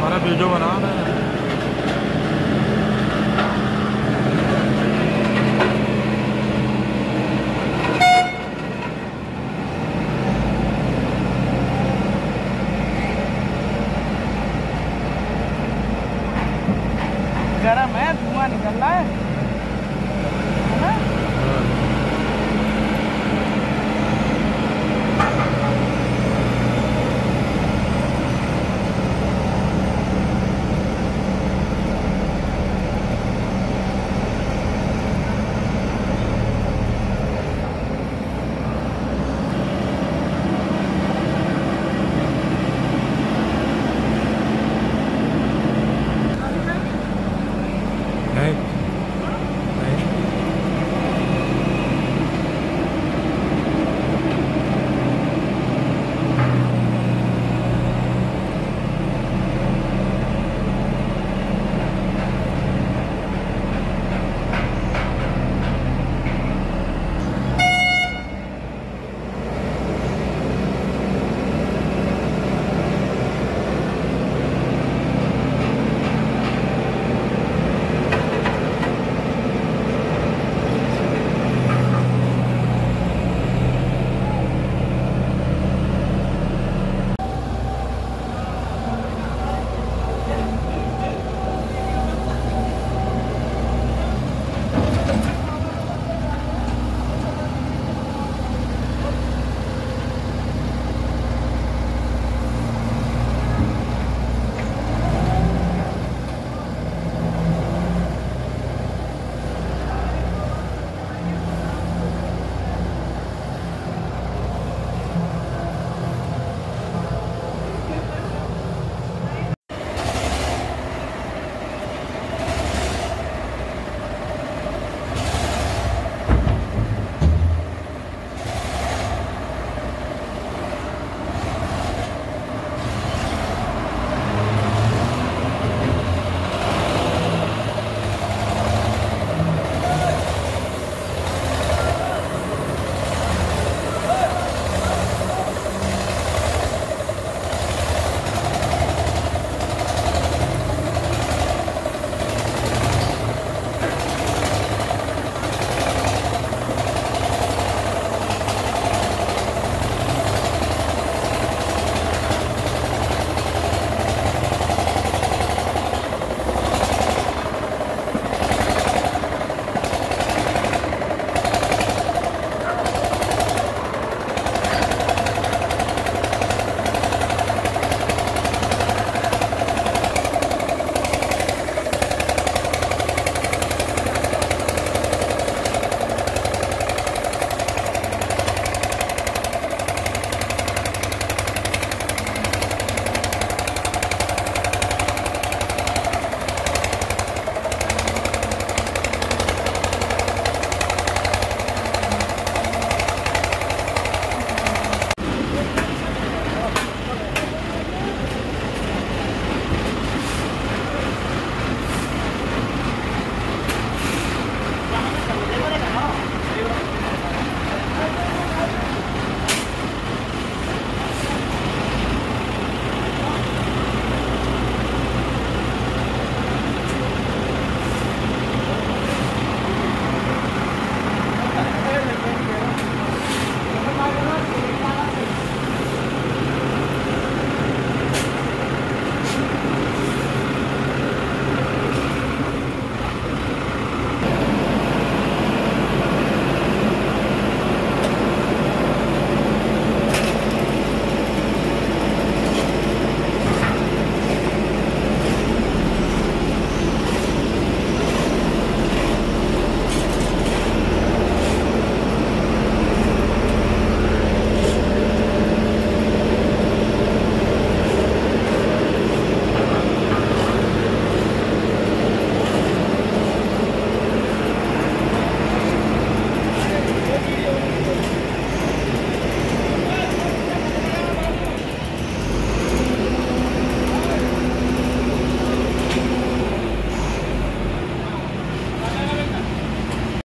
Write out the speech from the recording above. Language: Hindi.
हमारा वीडियो बना रहे हैं। गर्म है धुआँ निकल रहा है।